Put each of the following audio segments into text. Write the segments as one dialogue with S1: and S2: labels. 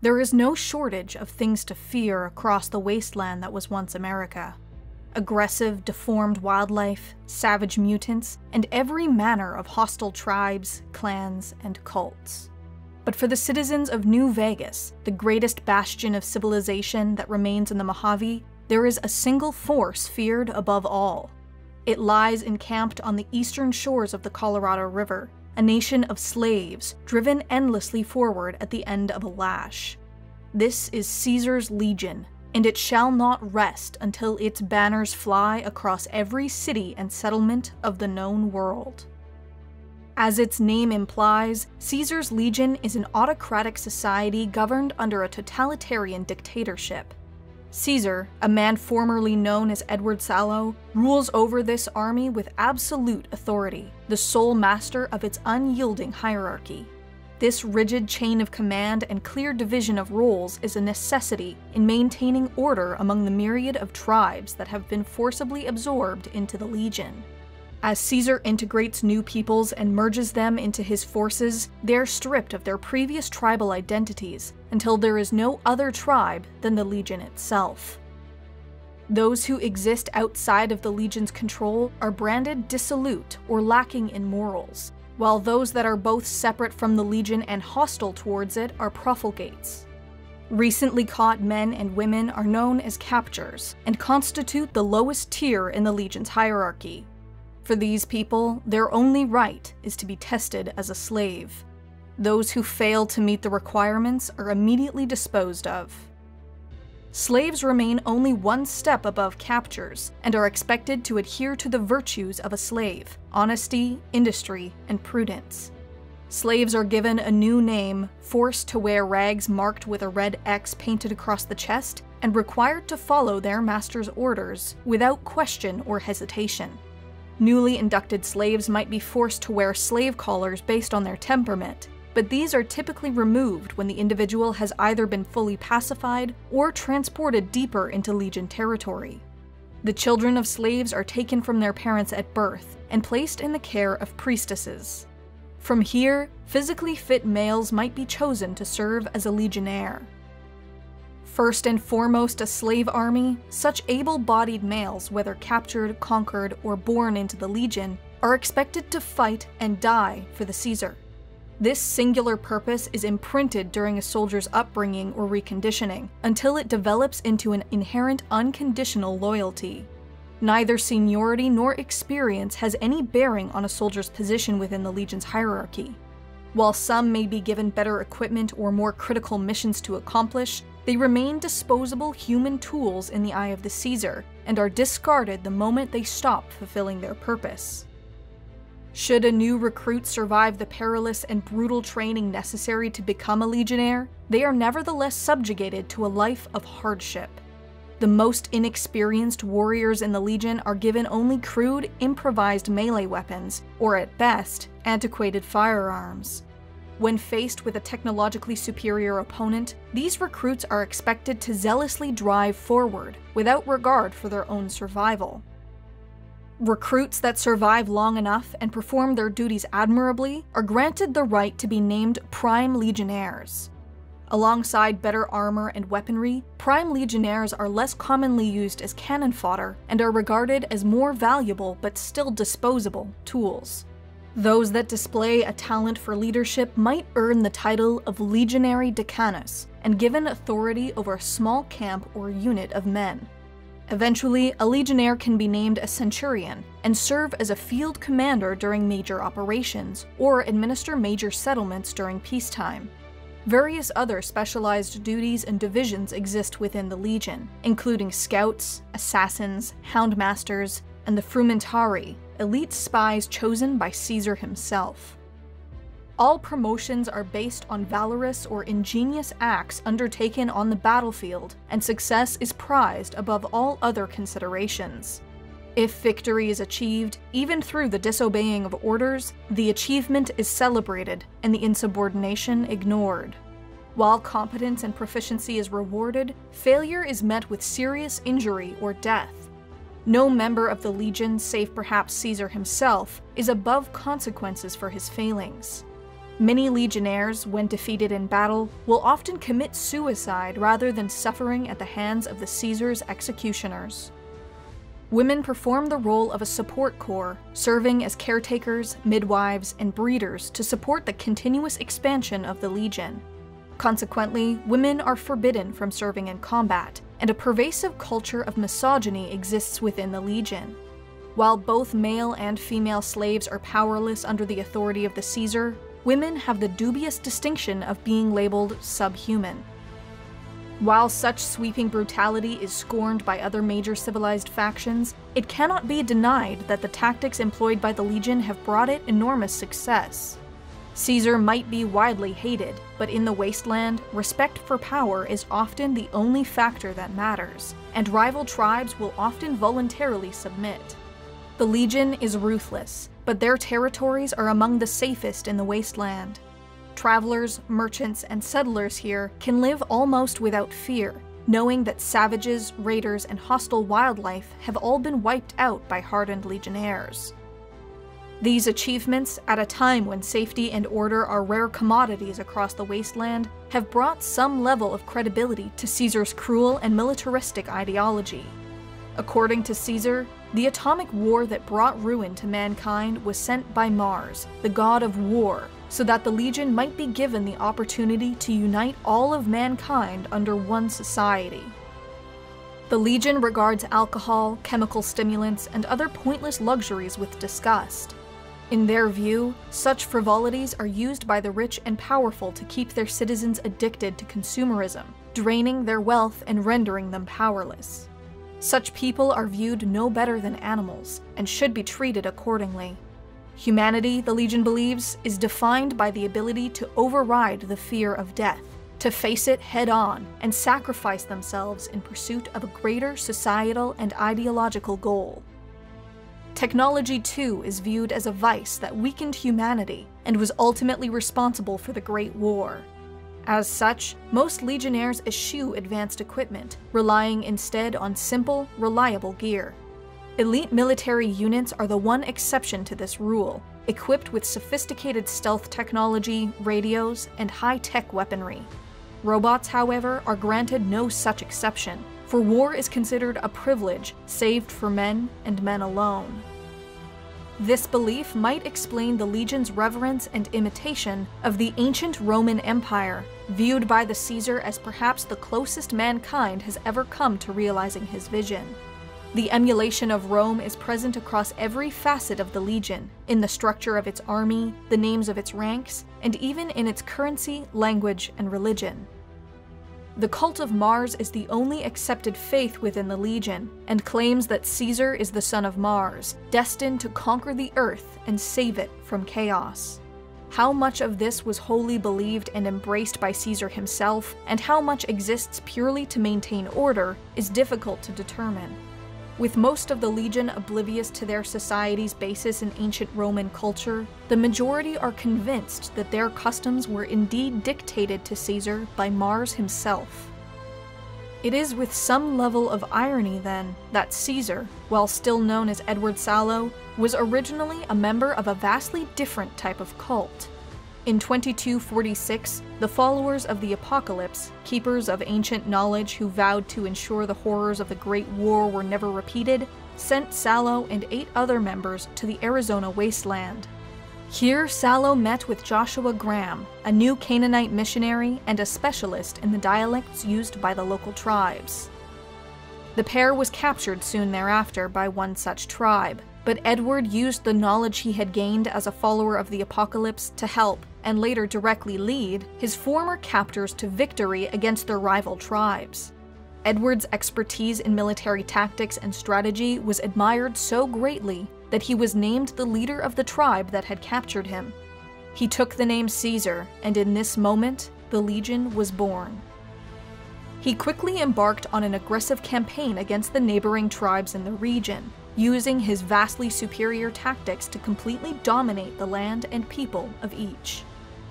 S1: There is no shortage of things to fear across the wasteland that was once America. Aggressive, deformed wildlife, savage mutants, and every manner of hostile tribes, clans, and cults. But for the citizens of New Vegas, the greatest bastion of civilization that remains in the Mojave, there is a single force feared above all. It lies encamped on the eastern shores of the Colorado River, a nation of slaves driven endlessly forward at the end of a lash. This is Caesar's Legion, and it shall not rest until its banners fly across every city and settlement of the known world. As its name implies, Caesar's Legion is an autocratic society governed under a totalitarian dictatorship. Caesar, a man formerly known as Edward Sallow, rules over this army with absolute authority, the sole master of its unyielding hierarchy. This rigid chain of command and clear division of roles is a necessity in maintaining order among the myriad of tribes that have been forcibly absorbed into the Legion. As Caesar integrates new peoples and merges them into his forces, they are stripped of their previous tribal identities until there is no other tribe than the Legion itself. Those who exist outside of the Legion's control are branded dissolute or lacking in morals, while those that are both separate from the Legion and hostile towards it are profligates. Recently caught men and women are known as captures and constitute the lowest tier in the Legion's hierarchy, for these people, their only right is to be tested as a slave. Those who fail to meet the requirements are immediately disposed of. Slaves remain only one step above captures and are expected to adhere to the virtues of a slave honesty, industry, and prudence. Slaves are given a new name, forced to wear rags marked with a red X painted across the chest, and required to follow their master's orders without question or hesitation. Newly inducted slaves might be forced to wear slave collars based on their temperament, but these are typically removed when the individual has either been fully pacified or transported deeper into Legion territory. The children of slaves are taken from their parents at birth and placed in the care of priestesses. From here, physically fit males might be chosen to serve as a legionnaire. First and foremost a slave army, such able bodied males, whether captured, conquered, or born into the Legion, are expected to fight and die for the Caesar. This singular purpose is imprinted during a soldier's upbringing or reconditioning, until it develops into an inherent unconditional loyalty. Neither seniority nor experience has any bearing on a soldier's position within the Legion's hierarchy. While some may be given better equipment or more critical missions to accomplish, they remain disposable human tools in the eye of the Caesar, and are discarded the moment they stop fulfilling their purpose. Should a new recruit survive the perilous and brutal training necessary to become a legionnaire, they are nevertheless subjugated to a life of hardship. The most inexperienced warriors in the Legion are given only crude, improvised melee weapons, or at best, antiquated firearms. When faced with a technologically superior opponent, these recruits are expected to zealously drive forward, without regard for their own survival. Recruits that survive long enough and perform their duties admirably are granted the right to be named Prime Legionnaires. Alongside better armor and weaponry, Prime Legionnaires are less commonly used as cannon fodder and are regarded as more valuable but still disposable tools. Those that display a talent for leadership might earn the title of Legionary Decanus and given authority over a small camp or unit of men. Eventually, a legionnaire can be named a centurion and serve as a field commander during major operations or administer major settlements during peacetime. Various other specialized duties and divisions exist within the Legion, including scouts, assassins, houndmasters, and the Frumentarii, elite spies chosen by Caesar himself. All promotions are based on valorous or ingenious acts undertaken on the battlefield, and success is prized above all other considerations. If victory is achieved, even through the disobeying of orders, the achievement is celebrated and the insubordination ignored. While competence and proficiency is rewarded, failure is met with serious injury or death. No member of the Legion, save perhaps Caesar himself, is above consequences for his failings. Many legionnaires, when defeated in battle, will often commit suicide rather than suffering at the hands of the Caesar's executioners. Women perform the role of a support corps, serving as caretakers, midwives, and breeders to support the continuous expansion of the legion. Consequently, women are forbidden from serving in combat, and a pervasive culture of misogyny exists within the legion. While both male and female slaves are powerless under the authority of the Caesar, women have the dubious distinction of being labeled subhuman. While such sweeping brutality is scorned by other major civilized factions, it cannot be denied that the tactics employed by the Legion have brought it enormous success. Caesar might be widely hated, but in the wasteland, respect for power is often the only factor that matters, and rival tribes will often voluntarily submit. The Legion is ruthless, but their territories are among the safest in the wasteland. Travelers, merchants, and settlers here can live almost without fear, knowing that savages, raiders, and hostile wildlife have all been wiped out by hardened legionnaires. These achievements, at a time when safety and order are rare commodities across the wasteland, have brought some level of credibility to Caesar's cruel and militaristic ideology. According to Caesar, the atomic war that brought ruin to mankind was sent by Mars, the god of war, so that the Legion might be given the opportunity to unite all of mankind under one society. The Legion regards alcohol, chemical stimulants, and other pointless luxuries with disgust. In their view, such frivolities are used by the rich and powerful to keep their citizens addicted to consumerism, draining their wealth and rendering them powerless. Such people are viewed no better than animals, and should be treated accordingly. Humanity, the Legion believes, is defined by the ability to override the fear of death, to face it head on, and sacrifice themselves in pursuit of a greater societal and ideological goal. Technology, too, is viewed as a vice that weakened humanity and was ultimately responsible for the Great War, as such, most Legionnaires eschew advanced equipment, relying instead on simple, reliable gear. Elite military units are the one exception to this rule, equipped with sophisticated stealth technology, radios, and high-tech weaponry. Robots, however, are granted no such exception, for war is considered a privilege saved for men and men alone. This belief might explain the legion's reverence and imitation of the ancient Roman Empire, viewed by the Caesar as perhaps the closest mankind has ever come to realizing his vision. The emulation of Rome is present across every facet of the legion, in the structure of its army, the names of its ranks, and even in its currency, language, and religion. The cult of Mars is the only accepted faith within the Legion, and claims that Caesar is the son of Mars, destined to conquer the Earth and save it from chaos. How much of this was wholly believed and embraced by Caesar himself, and how much exists purely to maintain order, is difficult to determine. With most of the Legion oblivious to their society's basis in ancient Roman culture, the majority are convinced that their customs were indeed dictated to Caesar by Mars himself. It is with some level of irony, then, that Caesar, while still known as Edward Sallow, was originally a member of a vastly different type of cult. In 2246, the followers of the Apocalypse, keepers of ancient knowledge who vowed to ensure the horrors of the Great War were never repeated, sent Sallow and eight other members to the Arizona wasteland. Here, Sallow met with Joshua Graham, a new Canaanite missionary and a specialist in the dialects used by the local tribes. The pair was captured soon thereafter by one such tribe, but Edward used the knowledge he had gained as a follower of the Apocalypse to help, and later directly lead, his former captors to victory against their rival tribes. Edward's expertise in military tactics and strategy was admired so greatly that he was named the leader of the tribe that had captured him. He took the name Caesar, and in this moment, the Legion was born. He quickly embarked on an aggressive campaign against the neighboring tribes in the region, using his vastly superior tactics to completely dominate the land and people of each.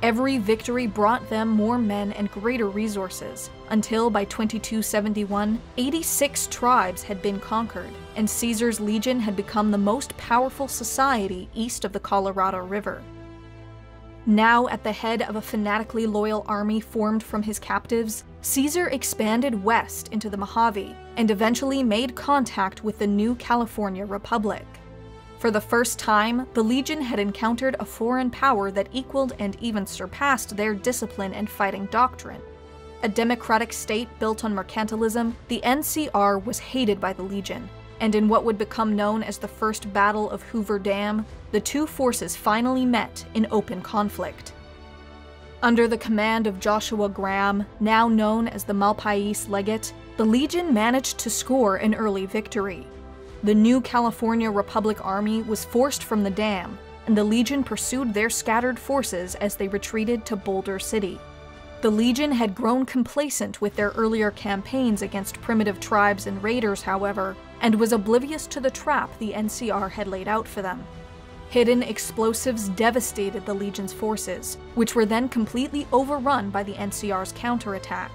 S1: Every victory brought them more men and greater resources, until by 2271, 86 tribes had been conquered, and Caesar's legion had become the most powerful society east of the Colorado River. Now at the head of a fanatically loyal army formed from his captives, Caesar expanded west into the Mojave and eventually made contact with the new California Republic. For the first time, the Legion had encountered a foreign power that equaled and even surpassed their discipline and fighting doctrine. A democratic state built on mercantilism, the NCR was hated by the Legion, and in what would become known as the First Battle of Hoover Dam, the two forces finally met in open conflict. Under the command of Joshua Graham, now known as the Malpais Legate, the Legion managed to score an early victory. The new California Republic Army was forced from the dam, and the Legion pursued their scattered forces as they retreated to Boulder City. The Legion had grown complacent with their earlier campaigns against primitive tribes and raiders, however, and was oblivious to the trap the NCR had laid out for them. Hidden explosives devastated the Legion's forces, which were then completely overrun by the NCR's counterattack.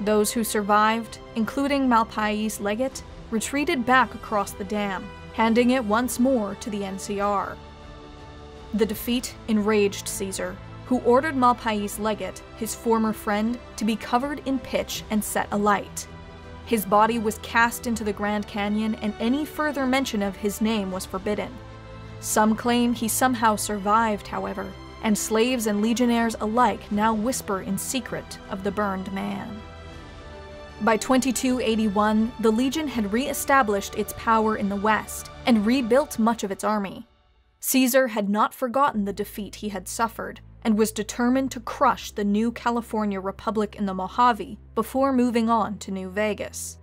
S1: Those who survived, including Malpais Legate, retreated back across the dam, handing it once more to the NCR. The defeat enraged Caesar, who ordered Malpais Legate, his former friend, to be covered in pitch and set alight. His body was cast into the Grand Canyon, and any further mention of his name was forbidden. Some claim he somehow survived, however, and slaves and legionnaires alike now whisper in secret of the burned man. By 2281, the Legion had re established its power in the West and rebuilt much of its army. Caesar had not forgotten the defeat he had suffered and was determined to crush the new California Republic in the Mojave before moving on to New Vegas.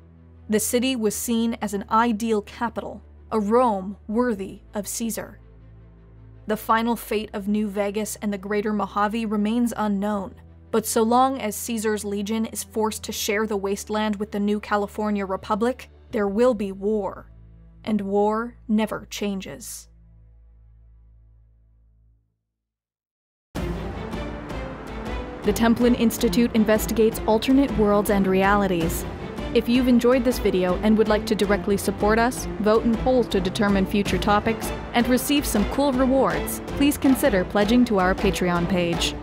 S1: The city was seen as an ideal capital, a Rome worthy of Caesar. The final fate of New Vegas and the greater Mojave remains unknown, but so long as Caesar's legion is forced to share the wasteland with the new California Republic, there will be war. And war never changes. The Templin Institute investigates alternate worlds and realities. If you've enjoyed this video and would like to directly support us, vote in polls to determine future topics, and receive some cool rewards, please consider pledging to our Patreon page.